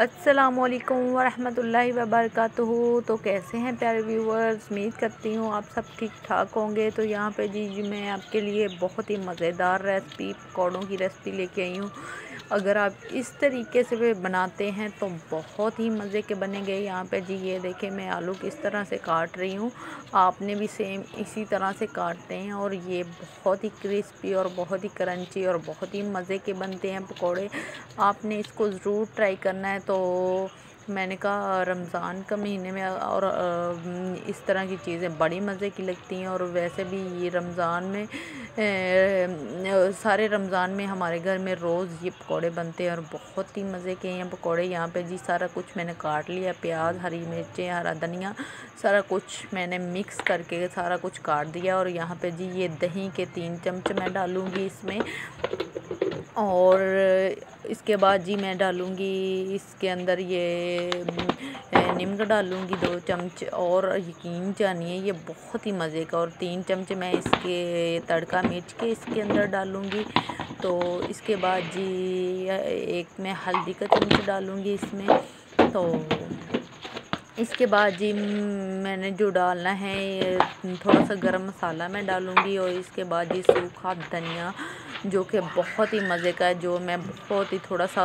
असलकम वरहमतुल्लाहि वबरकातुहू। तो कैसे हैं प्यारे व्यूवर्स उम्मीद करती हूँ आप सब ठीक ठाक होंगे। तो यहाँ पे जी जी, मैं आपके लिए बहुत ही मज़ेदार रेसिपी पकौड़ों की रेसिपी लेके आई हूँ। अगर आप इस तरीके से वे बनाते हैं तो बहुत ही मज़े के बनेंगे। यहाँ पे जी, ये देखें मैं आलू किस तरह से काट रही हूँ। आपने भी सेम इसी तरह से काटते हैं और ये बहुत ही क्रिस्पी और बहुत ही क्रंची और बहुत ही मज़े के बनते हैं पकौड़े। आपने इसको ज़रूर ट्राई करना है तो मैंने कहा, रमज़ान का महीने में और इस तरह की चीज़ें बड़ी मज़े की लगती हैं और वैसे भी ये रमज़ान में सारे रमज़ान में हमारे घर में रोज़ ये पकौड़े बनते हैं और बहुत ही मज़े के हैं पकौड़े यहाँ पे जी। सारा कुछ मैंने काट लिया, प्याज, हरी मिर्चें, हरा धनिया, सारा कुछ मैंने मिक्स करके सारा कुछ काट दिया और यहाँ पे जी ये दही के तीन चम्मच मैं डालूँगी इसमें। और इसके बाद जी मैं डालूँगी इसके अंदर ये नीमक डालूँगी दो चम्मच और यकीन जानिए ये बहुत ही मज़े का और तीन चम्मच मैं इसके तड़का मिर्च के इसके अंदर डालूँगी। तो इसके बाद जी एक मैं हल्दी का चम्मच डालूँगी इसमें। तो इसके बाद जी, मैंने जो डालना है थोड़ा सा गरम मसाला मैं डालूँगी और इसके बाद जी सूखा धनिया, जो कि बहुत ही मज़े का है, जो मैं बहुत ही थोड़ा सा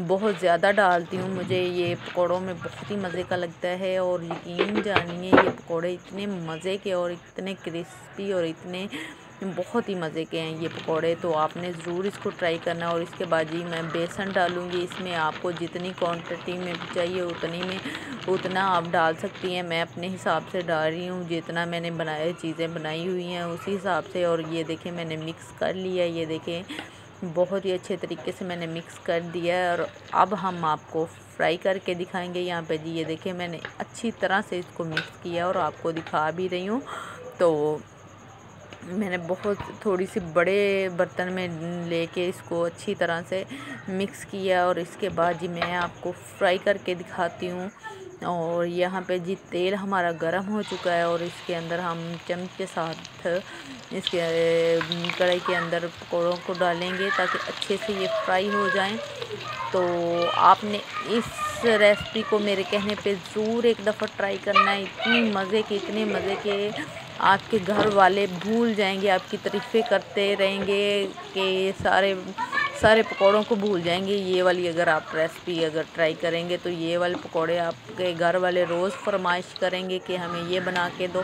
बहुत ज़्यादा डालती हूँ। मुझे ये पकौड़ों में बहुत ही मज़े का लगता है और यकीन जानिए, ये पकौड़े इतने मज़े के और इतने क्रिस्पी और इतने बहुत ही मज़े के हैं ये पकौड़े तो आपने ज़रूर इसको ट्राई करना और इसके बाद जी मैं बेसन डालूँगी। इसमें आपको जितनी क्वांटिटी में चाहिए उतनी में उतना आप डाल सकती हैं। मैं अपने हिसाब से डाल रही हूँ, जितना मैंने बनाए चीज़ें बनाई हुई हैं उसी हिसाब से। और ये देखें मैंने मिक्स कर लिया ये देखें बहुत ही अच्छे तरीके से मैंने मिक्स कर दिया और अब हम आपको फ्राई करके दिखाएँगे यहाँ पे जी। ये देखें मैंने अच्छी तरह से इसको मिक्स किया और आपको दिखा भी रही हूँ। तो मैंने बहुत थोड़ी सी बड़े बर्तन में लेके इसको अच्छी तरह से मिक्स किया और इसके बाद जी मैं आपको फ्राई करके दिखाती हूँ। और यहाँ पे जी तेल हमारा गर्म हो चुका है और इसके अंदर हम चम्मच के साथ इसके कढ़ाई के अंदर पकौड़ों को डालेंगे ताकि अच्छे से ये फ्राई हो जाएँ। तो आपने इस रेसिपी को मेरे कहने पे ज़रूर एक दफ़ा ट्राई करना है इतनी मज़े के, इतने मज़े के आपके घर वाले भूल जाएँगे, आपकी तारीफ़ें करते रहेंगे कि सारे सारे पकौड़ों को भूल जाएँगे। ये वाली अगर आप रेसिपी अगर ट्राई करेंगे तो ये वाले पकौड़े आपके घर वाले रोज़ फरमाइश करेंगे कि हमें ये बना के दो।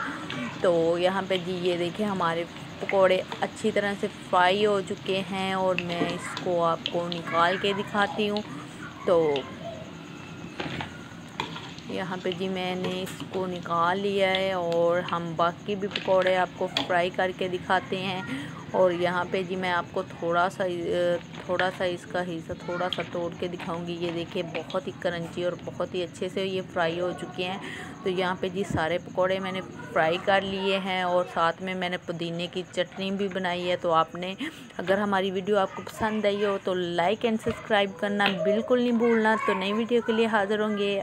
तो यहाँ पे जी, ये देखिए हमारे पकौड़े अच्छी तरह से फ्राई हो चुके हैं और मैं इसको आपको निकाल के दिखाती हूँ। तो यहाँ पे जी मैंने इसको निकाल लिया है और हम बाकी भी पकौड़े आपको फ्राई करके दिखाते हैं। और यहाँ पे जी मैं आपको थोड़ा सा थोड़ा सा इसका हिस्सा थोड़ा सा तोड़ के दिखाऊँगी। ये देखिए, बहुत ही करंची और बहुत ही अच्छे से ये फ्राई हो चुके हैं। तो यहाँ पे जी सारे पकौड़े मैंने फ्राई कर लिए हैं और साथ में मैंने पुदीने की चटनी भी बनाई है। तो आपने, अगर हमारी वीडियो आपको पसंद आई हो तो लाइक एंड सब्सक्राइब करना बिल्कुल नहीं भूलना। तो नई वीडियो के लिए हाज़िर होंगे।